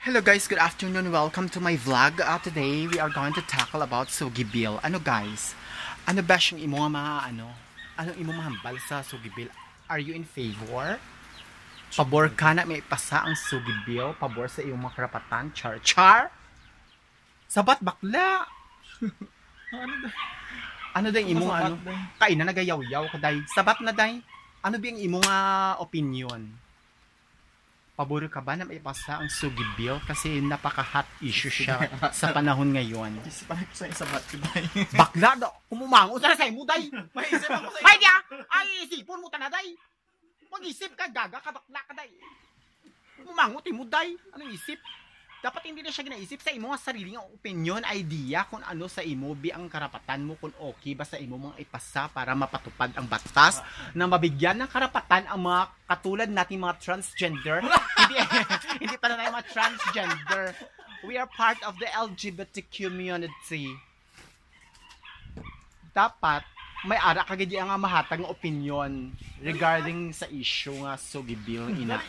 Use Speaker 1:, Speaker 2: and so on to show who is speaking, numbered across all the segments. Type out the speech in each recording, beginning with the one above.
Speaker 1: Hello guys, good afternoon. Welcome to my vlog. Uh, today, we are going to tackle about Sugi Bill. Ano guys? Ano ba siyang imo mga ano? Anong imo mahambal sa Sugi Bill? Are you in favor? Pabor ka na may ipasa ang Sugi Bill? Pabor sa iyong mga karapatan? Char char? Sabat bakla!
Speaker 2: Ano da?
Speaker 1: Ano day imo ano?
Speaker 2: Masabat day.
Speaker 1: Kain na nagayaw-yaw ka day. Sabat na day. Ano ba yung imo nga opinion? Pabor ka ba na may ipasa ang Sugi Bill? Kasi napaka-hot issue siya sa panahon ngayon.
Speaker 2: Isipan ko sa isabat ko day.
Speaker 1: Bakla daw. Kumumango sa sa imo day.
Speaker 2: May isip ako sa
Speaker 1: Hay dia. Ay isipon mo ta day. Mag-isip ka gaga ka bakla ka day. Kumumango ti mo day. Anong isip? Dapat hindi na siya ginaisip sa imo nga sariling opinion, idea kung ano sa imo bi ang karapatan mo kung okay ba sa imo mga ipasa para mapatupad ang batas na mabigyan ng karapatan ang mga katulad nating mga transgender. hindi hindi pa na tayo mga transgender. We are part of the LGBT community dapat may ara kagad nga mahatag opinion regarding sa issue nga sugi bill ina.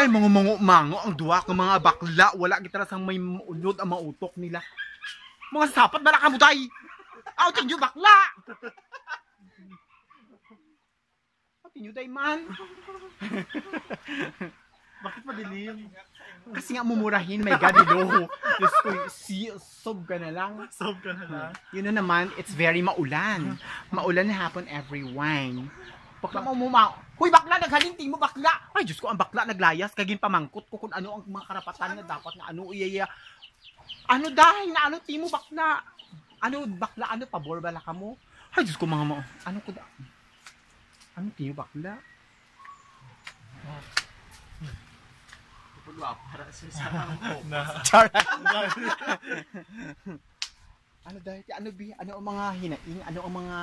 Speaker 1: Ay mga mga mango ang duwa ng mga bakla wala kita sang may unod ang mga utok nila. Mga sapat bala ka. Aw tinyo bakla. Aw tinyo day man.
Speaker 2: Bakit madilim?
Speaker 1: Kasi nga mumurahin, my God, hello. Diyos ko, si, sob ka na lang.
Speaker 2: Sob ka na lang.
Speaker 1: Yun na naman, it's very maulan. Maulan na hapon every wine. Bakla mo muma. Huy, bakla, naghalinting mo, bakla. Ay, Diyos ko, ang bakla naglayas. Kagin pamangkot ko kung ano ang mga karapatan na dapat na ano iyaya. Ano dahil na ano timo bakla? Ano bakla, ano pabor bala ka mo? Ay, Diyos ko, mga mo. Ano ko da? Ano timo bakla?
Speaker 2: Pulwa para sa isang.
Speaker 1: Char. ano dahil, ano bi, ano ang mga hinaing, ano ang mga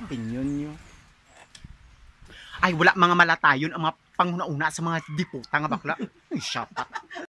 Speaker 1: opinion nyo? Ay, wala mga malatayon ang mga panguna-una sa mga diputa nga bakla. Ay, shut up.